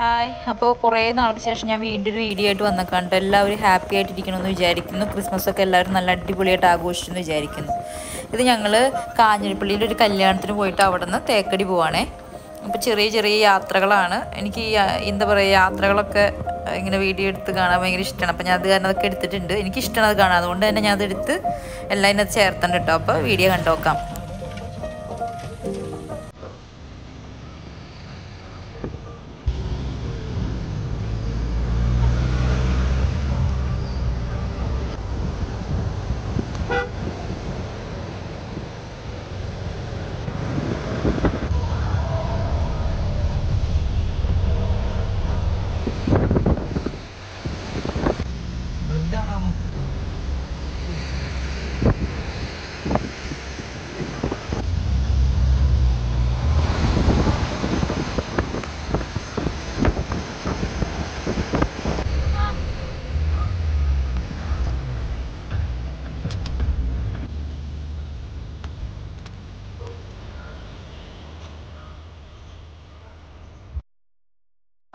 Hi. അപ്പോൾ കുറേ നാൾക്ക് ശേഷം ഞാൻ വീണ്ടും ഒരു വീഡിയോ ആയിട്ട് വന്നേക്കാണ്ട് എല്ലാവരും ഹാപ്പി ആയിട്ടിരിക്കണമെന്ന് വിചാരിക്കുന്നു. ക്രിസ്മസ് ഒക്കെ എല്ലാവരും നല്ല അടിപൊളിയായിട്ട് ആഘോഷിച്ചെന്ന് വിചാരിക്കുന്നു. ഇത് ഞങ്ങൾ കാഞ്ഞിരപ്പള്ളിയിൽ ഒരു കല്യാണത്തിന് പോയിട്ട് അവിടെ നിന്ന് തേക്കടി പോവാണേ. അപ്പോൾ ചെറിയ ചെറിയ യാത്രകളാണ്. എനിക്ക് എന്താ പറയുക യാത്രകളൊക്കെ ഇങ്ങനെ വീഡിയോ എടുത്ത് കാണാൻ ഭയങ്കര ഇഷ്ടമാണ് അപ്പോൾ ഞാൻ അത് കാരണം അതൊക്കെ എടുത്തിട്ടുണ്ട്. എനിക്ക് ഇഷ്ടമാണ് അത് കാണാൻ. അതുകൊണ്ട് തന്നെ ഞാൻ അതെടുത്ത് എല്ലാം ഇതിനകത്ത് ചേർത്തുണ്ട് കേട്ടോ. അപ്പോൾ വീഡിയോ കണ്ടു നോക്കാം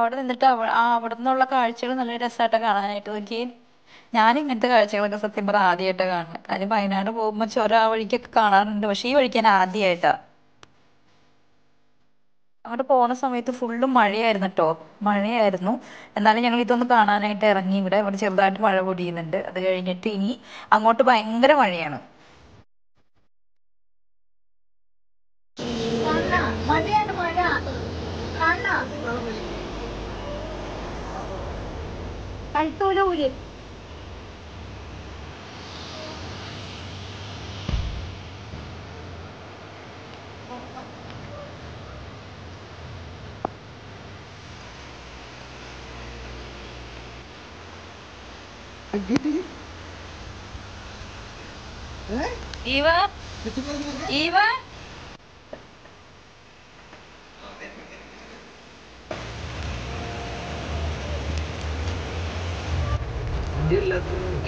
അവിടെ നിന്നിട്ട് അവ ആ അവിടെ നിന്നുള്ള കാഴ്ചകൾ നല്ല രസമായിട്ട് കാണാനായിട്ട് നോക്കി. ഞാൻ ഇങ്ങനത്തെ കാഴ്ചകളൊക്കെ സത്യം പറഞ്ഞാൽ ആദ്യമായിട്ടാണ് കാണുന്നത് കാര്യം വയനാട് പോകുമ്പോൾ ചുരം ആ വഴിക്കൊക്കെ കാണാറുണ്ട്. പക്ഷേ ഈ വഴിക്ക് ഞാൻ ആദ്യമായിട്ടാണ് അവിടെ പോകുന്ന സമയത്ത് ഫുള്ളും മഴയായിരുന്നു കേട്ടോ മഴയായിരുന്നു. എന്നാലും ഞങ്ങൾ ഇതൊന്ന് കാണാനായിട്ട് ഇറങ്ങി. ഇവിടെ ഇവിടെ ചെറുതായിട്ട് മഴ പൊടിയുന്നുണ്ട്. അത് കഴിഞ്ഞിട്ട് ഇനി അങ്ങോട്ട് ഭയങ്കര മഴയാണ്. കഴുത്തോല ഊര് ഈവ ഈവ ഈവ ഇഷ്ടമായ അവിടെ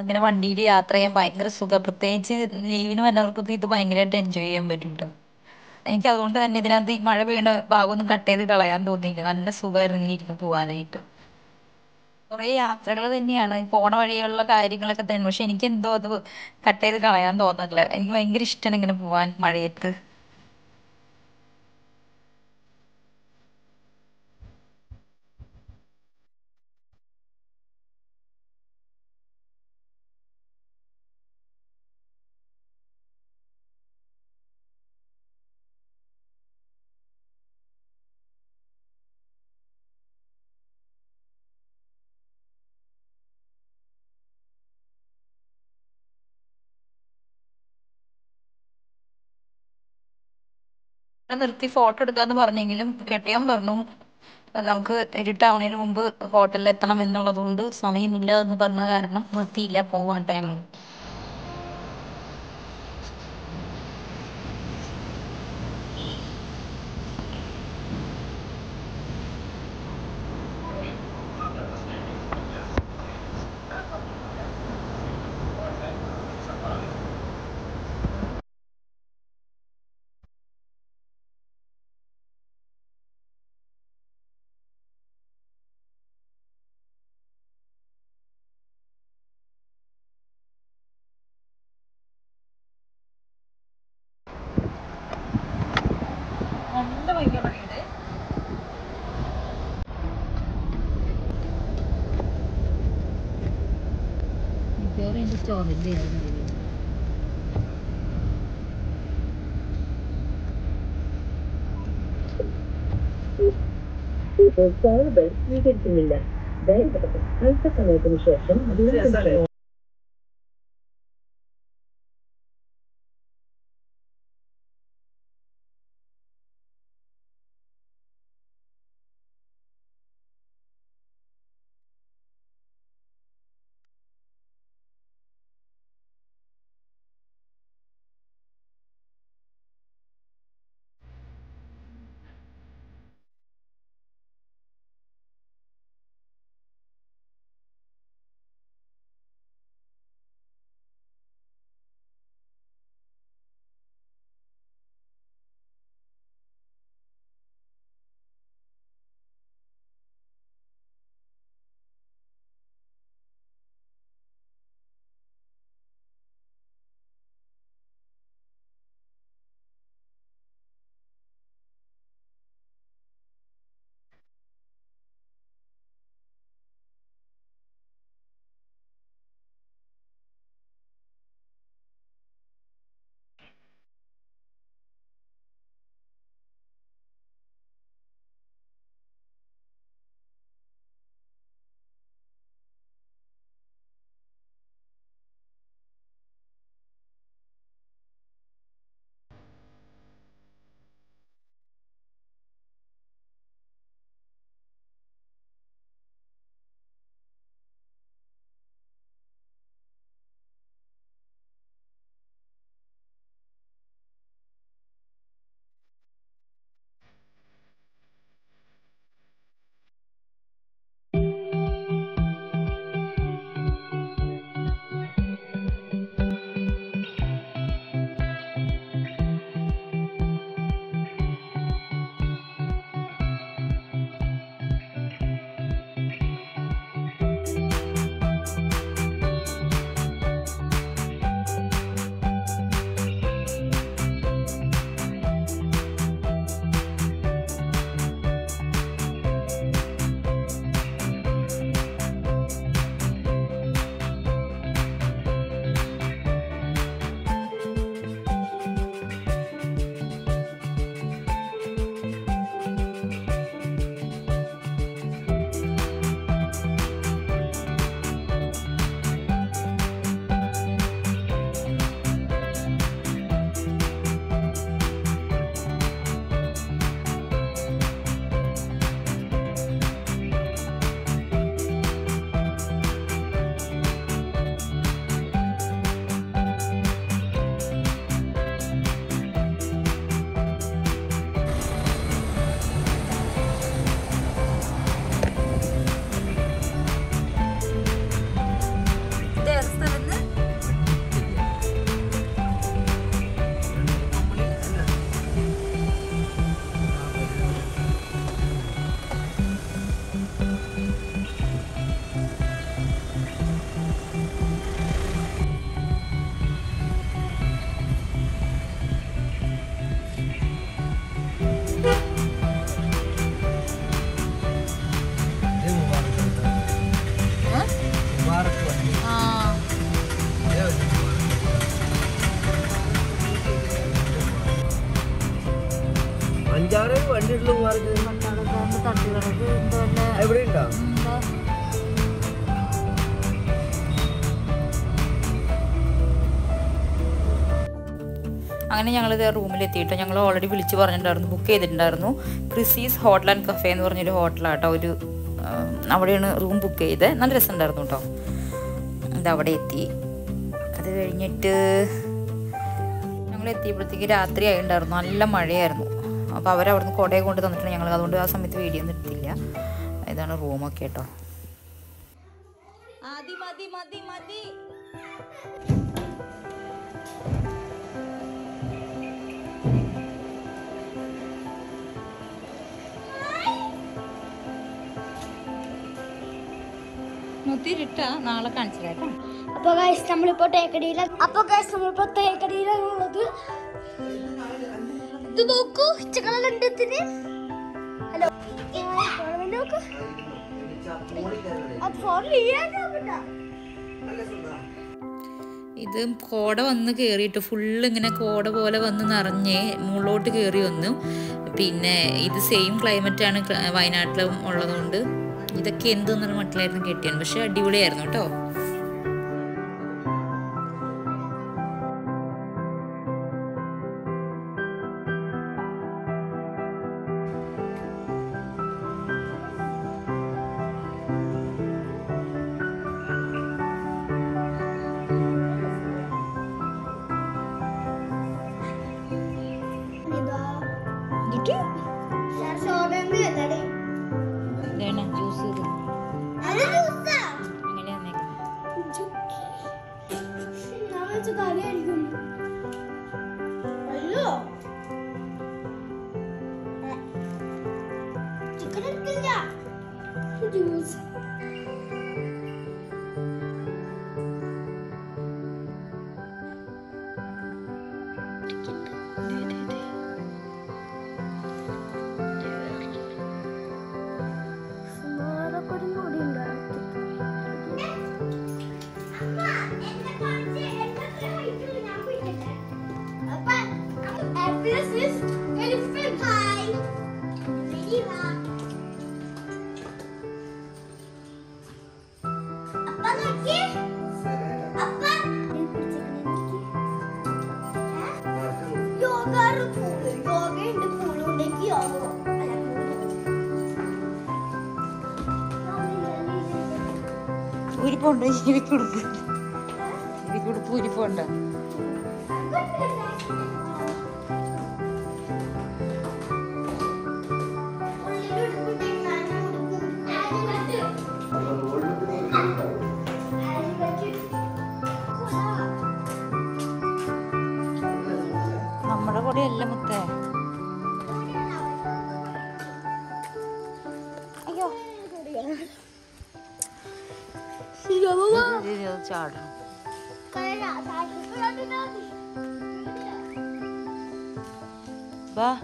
ഇങ്ങനെ വണ്ടിയിൽ യാത്ര ചെയ്യാൻ ഭയങ്കര സുഖം. പ്രത്യേകിച്ച് ലീവിന് വന്നവർക്കൊക്കെ ഇത് ഭയങ്കരമായിട്ട് എൻജോയ് ചെയ്യാൻ പറ്റുന്നുണ്ട് എനിക്ക് അതുകൊണ്ട് തന്നെ ഇതിനകത്ത് ഈ മഴ പെയ്യുന്ന ഭാഗമൊന്നും കട്ട് ചെയ്ത് കളയാൻ തോന്നിയില്ല. നല്ല സുഖമായിരുന്നു ഇരുന്ന് പോകാനായിട്ട് കുറേ യാത്രകൾ തന്നെയാണ്. പോണ വഴിയുള്ള കാര്യങ്ങളൊക്കെ തന്നെ. പക്ഷെ എനിക്ക് എന്തോ അത് കട്ട് ചെയ്ത് കളയാൻ തോന്നുന്നില്ല എനിക്ക് ഭയങ്കര ഇഷ്ടമാണ് ഇങ്ങനെ പോകാൻ മഴയത്ത്. നിർത്തി ഫോട്ടോ എടുക്കാന്ന് പറഞ്ഞെങ്കിലും കെട്ടിയാൻ പറഞ്ഞു നമുക്ക് ഇരുട്ടാവുന്നതിന് മുമ്പ് ഹോട്ടലിൽ എത്തണം എന്നുള്ളതുകൊണ്ട് സമയമില്ല എന്ന് പറഞ്ഞ കാരണം നിർത്തിയില്ല പോവാൻ ടൈം ആയിരുന്നു കോളുകൾ സ്വീകരിക്കുന്നില്ല ദയവായി അല്പസമയത്തിന് ശേഷം വീണ്ടും അങ്ങനെ ഞങ്ങൾ ഇതേ റൂമിലെത്തിയിട്ട്. ഞങ്ങൾ ഓൾറെഡി വിളിച്ച് പറഞ്ഞിട്ടുണ്ടായിരുന്നു ബുക്ക് ചെയ്തിട്ടുണ്ടായിരുന്നു. ക്രിസീസ് ഹോട്ടൽ ആൻഡ് കഫേ എന്ന് പറഞ്ഞൊരു ഹോട്ടലാട്ടോ ഒരു അവിടെയാണ് റൂം ബുക്ക് ചെയ്തത് നല്ല രസമുണ്ടായിരുന്നു കേട്ടോ അവിടെ എത്തി. അത് കഴിഞ്ഞിട്ട് ഞങ്ങൾ എത്തിയപ്പോഴത്തേക്ക് രാത്രി ആയിട്ടുണ്ടായിരുന്നു. നല്ല മഴയായിരുന്നു. അപ്പോൾ അവരവിടുന്ന് കുടയെ കൊണ്ട് തന്നിട്ടുണ്ട് ഞങ്ങൾ അതുകൊണ്ട് ആ സമയത്ത് വീഡിയോ ഒന്നും എടുത്തില്ല ഇതാണ് റൂമൊക്കെ കേട്ടോ മതി മതി മതി മതി. മുത്തിരിട്ട നാളെ കാണിച്ചു കേട്ടോ അപ്പൊ ഗൈസ് നമ്മളിപ്പോ തേക്കടിയില അപ്പൊ ഗൈസ് നമ്മളിപ്പോ തേക്കടിയിലുള്ളത് ഇത് നോക്കൂ ചിക്കനുണ്ട് ഇതിന്. ഹലോ നോക്കൂ. അത് ഫോണിൽ ഇത് കോട വന്ന് കയറിയിട്ട് ഫുള്ള് ഇങ്ങനെ കോട പോലെ വന്ന് നിറഞ്ഞ് മുകളിലോട്ട് കയറി വന്നു. പിന്നെ ഇത് സെയിം ക്ലൈമറ്റാണ് ആണ് വയനാട്ടിലും ഉള്ളതുകൊണ്ട്. ഇതൊക്കെ എന്തെന്നുള്ള മട്ടിലായിരുന്നു കെട്ടിയത്. പക്ഷെ അടിപൊളിയായിരുന്നു കേട്ടോ. ജ്യൂസ് പൂൽ ജീവിക്ക് ജീവിക്കുടുപ്പ് ഊരി പോണ്ട. നമ്മുടെ കൂടെ അല്ല മുത്തേ. apa?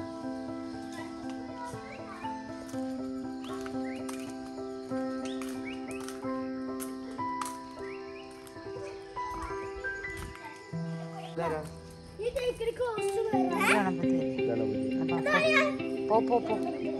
Dalam betul. Dalam betul. Apa? Popo, popo.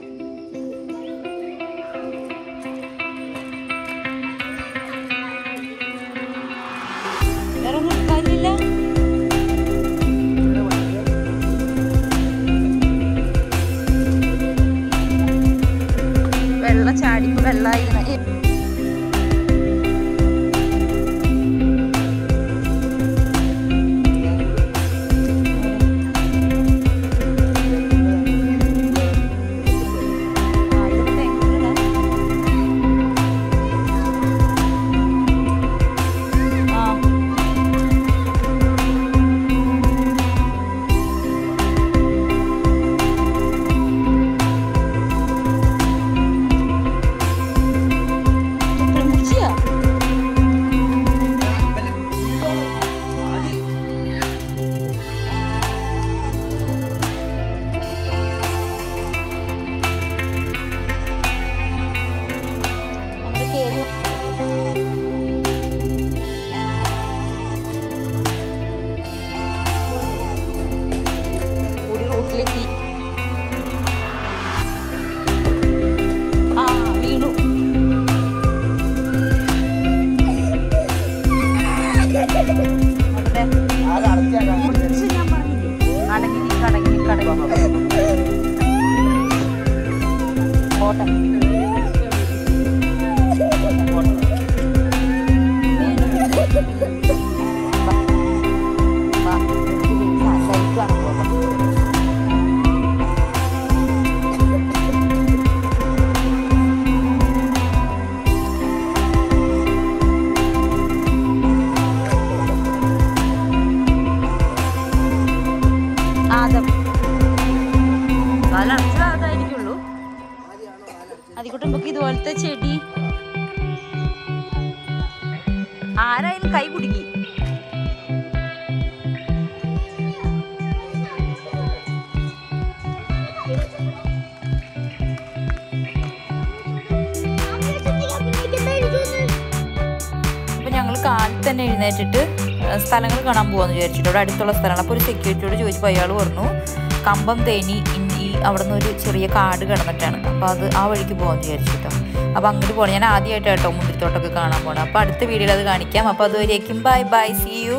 തന്നെ എഴുന്നേറ്റിട്ട് സ്ഥലങ്ങൾ കാണാൻ പോകാന്ന് വിചാരിച്ചിട്ട്. അവിടെ അടുത്തുള്ള സ്ഥലമാണ്. അപ്പോൾ ഒരു സെക്യൂരിറ്റിയോട് ചോദിച്ചപ്പോൾ അയാൾ പറഞ്ഞു കമ്പം തേനി ഈ അവിടെ നിന്ന് ഒരു ചെറിയ കാട് കിടന്നിട്ടാണ്. അപ്പോൾ അത് ആ വഴിക്ക് പോകാന്ന് വിചാരിച്ചിട്ടോ. അപ്പോൾ അങ്ങോട്ട് പോകണം ഞാൻ ആദ്യമായിട്ട് കേട്ടോ മുന്തിരിത്തോട്ടൊക്കെ കാണാൻ പോകണം അപ്പോൾ അടുത്ത വീഡിയോയിൽ അത് കാണിക്കാം. അപ്പോൾ അതുവരേക്കും ബൈ ബൈ സി യു